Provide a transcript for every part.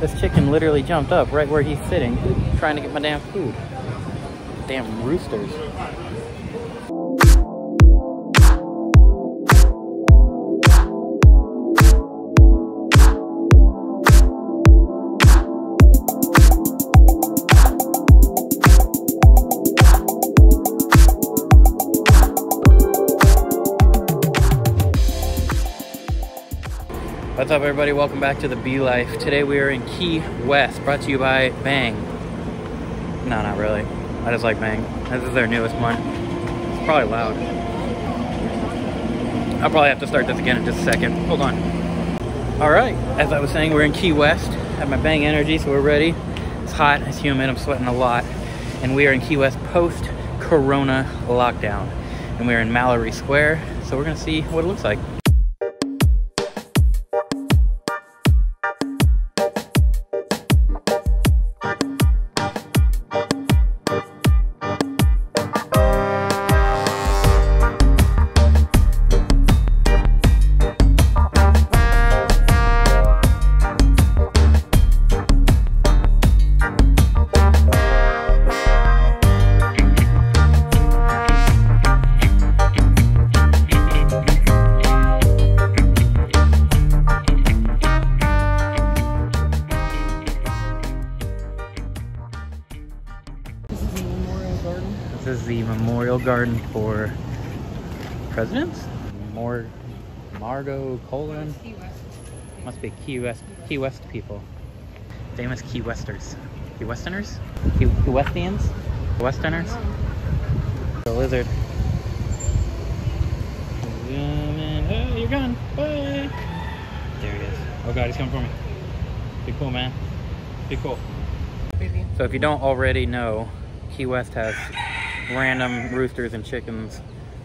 This chicken literally jumped up right where he's sitting, trying to get my damn food. Damn roosters. What's up everybody, welcome back to the Bee Life. Today we are in Key West, brought to you by Bang. No, not really. I just like Bang. This is their newest one. It's probably loud. I'll probably have to start this again in just a second. Hold on. All right, as I was saying, we're in Key West. I have my Bang energy, so we're ready. It's hot, it's humid, I'm sweating a lot. And we are in Key West post-corona lockdown. And we're in Mallory Square, so we're gonna see what it looks like. This is the memorial garden for presidents. More Margot Colin. Must be Key West Key West people. Famous Key Westers. Key Westerners? Key, Key Westians? Westerners? The lizard. Zoom in. Hey, you're gone. Bye. There he is. Oh god, he's coming for me. Be cool, man. Be cool. So if you don't already know, Key West has random roosters and chickens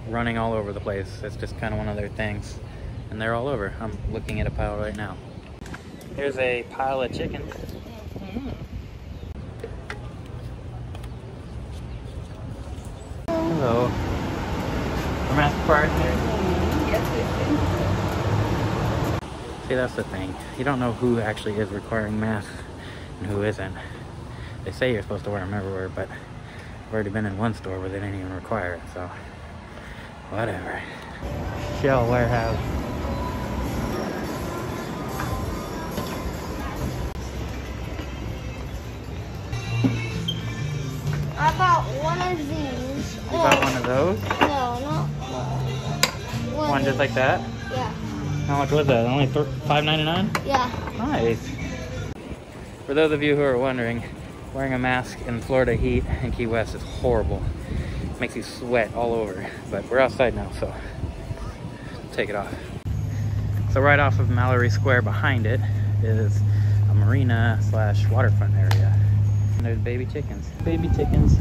running all over the place. It's just kind of one of their things. And they're all over. I'm looking at a pile right now. Here's a pile of chickens. Hello. Masks required here? See, that's the thing. You don't know who actually is requiring masks and who isn't. They say you're supposed to wear them everywhere, but I've already been in one store where they didn't even require it, so whatever. Shell warehouse. I bought one of these. You got one of those? No, not one. One just like that? Yeah. How much was that? Only five ninety nine? Yeah. Nice. For those of you who are wondering, wearing a mask in Florida heat in Key West is horrible. makes you sweat all over. But we're outside now, so take it off. So right off of Mallory Square behind it is a marina slash waterfront area. And there's baby chickens. Baby chickens.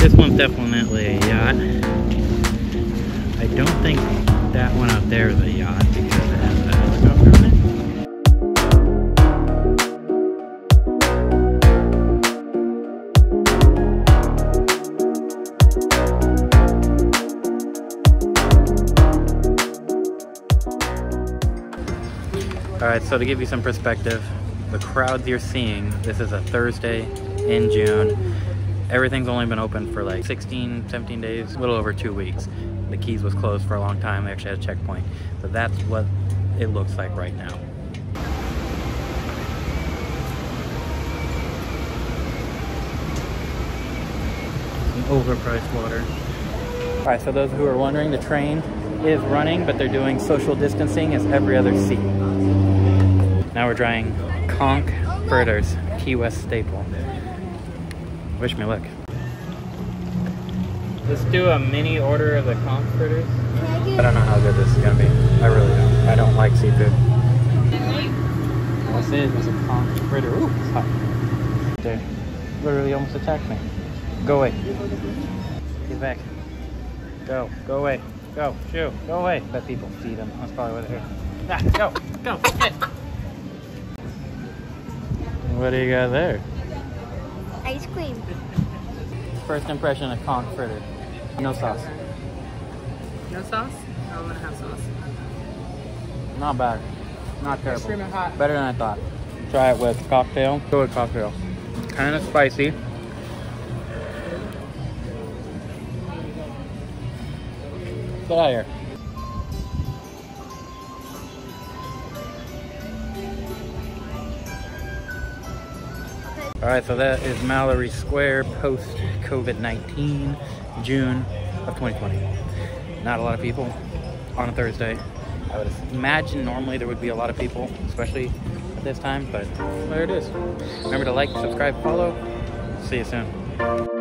This one's definitely a yacht. I don't think that one out there is a yacht because it has a helicopter on it. All right, so to give you some perspective, the crowds you're seeing, this is a Thursday in June. Everything's only been open for like 16, 17 days, a little over two weeks. The Keys was closed for a long time. They actually had a checkpoint. So that's what it looks like right now. Some overpriced water. All right, so those who are wondering, the train is running, but they're doing social distancing as every other seat. Now we're trying conch fritters, Key West staple. Wish me luck. Let's do a mini order of the conch fritters. I don't know how good this is gonna be. I really don't. I don't like seafood. That's it. It's a conch fritter. Ooh, it's hot. There. Literally almost attacked me. Go away. He's back. Go. Go away. Go. Shoo. Go away. Let people feed him. That's probably what they're Ah, go. Go. Get. What do you got there? Ice cream. First impression of conch fritter. No sauce. No sauce? No, I'm gonna have sauce. Not bad. Not terrible. Extremely hot. Better than I thought. Try it with cocktail. Go with cocktail. Kind of spicy. Get out here. All right, so that is Mallory Square post COVID-19, June of 2020. Not a lot of people on a Thursday. I would imagine normally there would be a lot of people, especially at this time, but there it is. Remember to like, subscribe, follow. See you soon.